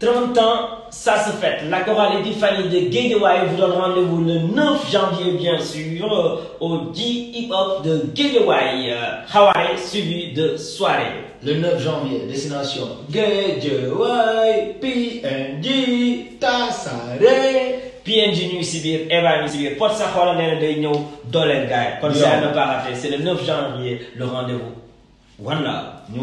30 ans, ça se fête. La chorale Epiphanie de Guédiawaye vous donne rendez-vous le 9 janvier, bien sûr, euh, au G Hip Hop de Guédiawaye. Euh, Hawaii, suivi de soirée. Le 9 janvier, destination Guédiawaye, PNG, Tassare. PNG ñu si biir Eva ñu si biir Pod sax nee na day ñëw dooleel gars yi. c'est à ne pas rater c'est le 9 janvier le rendez-vous. One love. ñu.